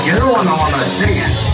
You're the one I wanna see.